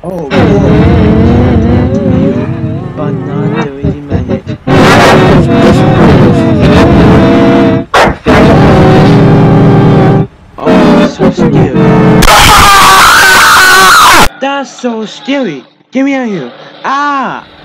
Oh, You, but not really manage. Oh, so scary. That's so scary. Get me out of here. Ah!